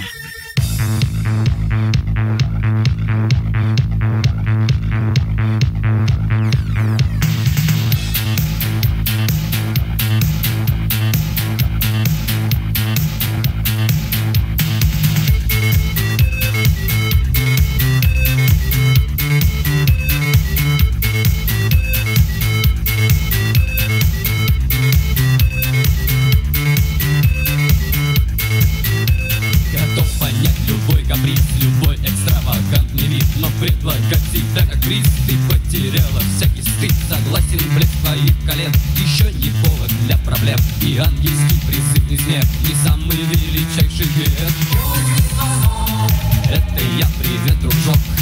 Música каприз, любой экстравагантный вид Но предлагать всегда как приз Ты потеряла всякий стыд. Согласен, блеск твоих колен Еще не повод для проблем. И ангельский призывный смех Не самый величайший грех. Это я, привет, дружок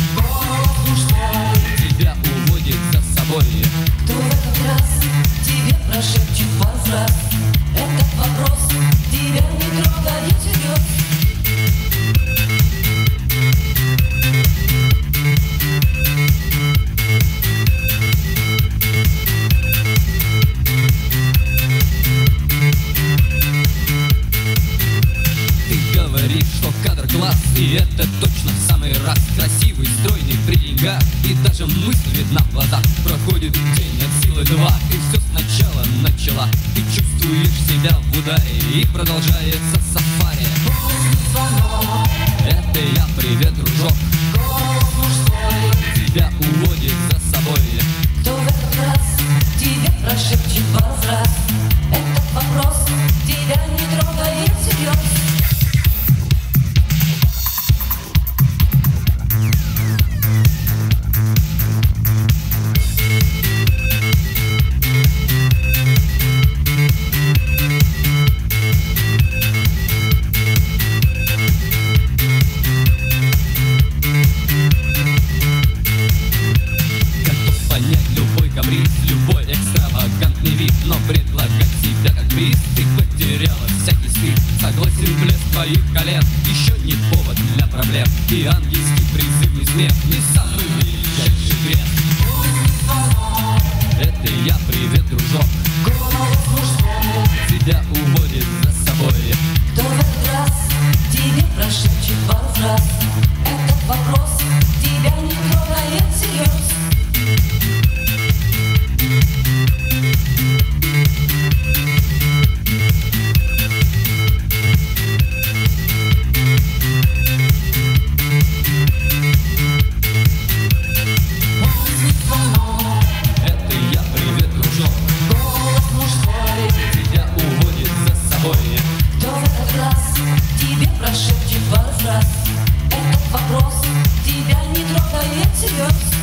И это точно в самый раз. Красивый, стройный, при И даже мысль видна в глазах. Проходит день от силы два. Ты все сначала начала. Ты чувствуешь себя в ударе. И продолжается сафари И ангельский призывный смех Не самый величайший грех. Это я, привет, дружок. Тебя уводит за собой. Кто в этот раз тебе прошепчет возврат? Этот your